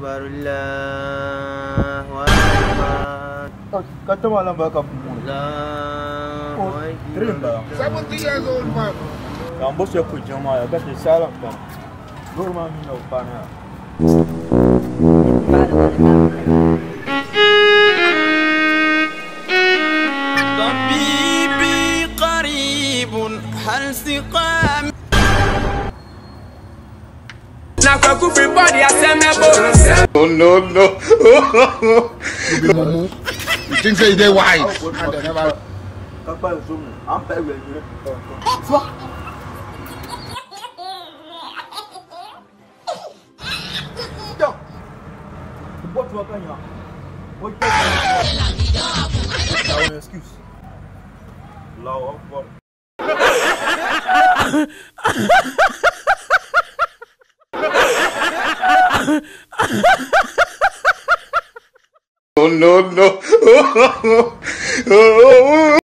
أكبر الله أكبر. كتب على باك أب الله أكبر. 70 years old man كان بس يسالك كان دور ما من لو طبيبي قريب هل سقام Mumu. You think say they wise? And they ni. Então. Bota uma canha. Oi. no, no. no.